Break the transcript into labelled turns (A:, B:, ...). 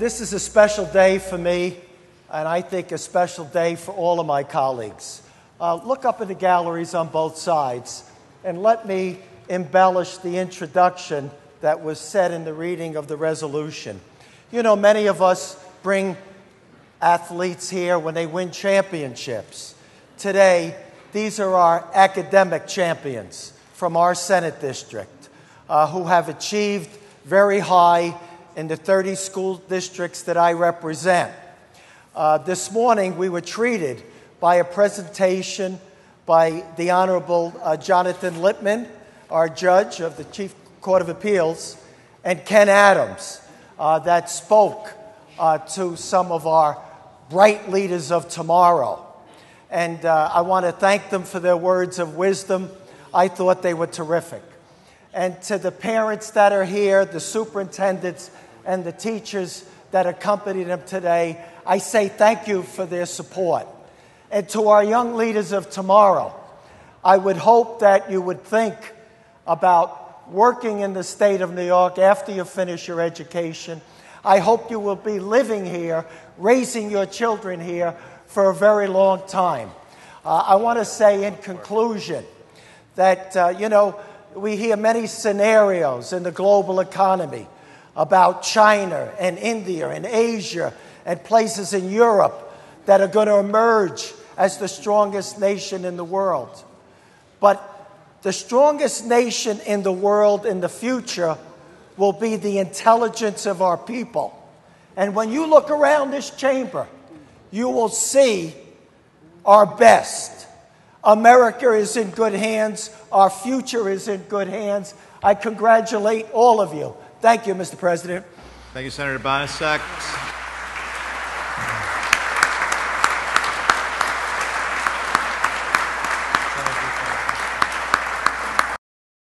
A: this is a special day for me, and I think a special day for all of my colleagues. Uh, look up in the galleries on both sides, and let me embellish the introduction that was said in the reading of the resolution. You know, many of us bring athletes here when they win championships. Today, these are our academic champions from our Senate district uh, who have achieved very high in the 30 school districts that I represent. Uh, this morning, we were treated by a presentation by the Honorable uh, Jonathan Lippman, our judge of the Chief Court of Appeals, and Ken Adams, uh, that spoke uh, to some of our bright leaders of tomorrow. And uh, I want to thank them for their words of wisdom. I thought they were terrific. And to the parents that are here, the superintendents, and the teachers that accompanied them today, I say thank you for their support. And to our young leaders of tomorrow, I would hope that you would think about working in the state of New York after you finish your education. I hope you will be living here, raising your children here for a very long time. Uh, I want to say in conclusion that, uh, you know, we hear many scenarios in the global economy about China and India and Asia and places in Europe that are going to emerge as the strongest nation in the world. But the strongest nation in the world in the future will be the intelligence of our people. And when you look around this chamber, you will see our best. America is in good hands. Our future is in good hands. I congratulate all of you. Thank you, Mr. President.
B: Thank you, Senator Bonacic.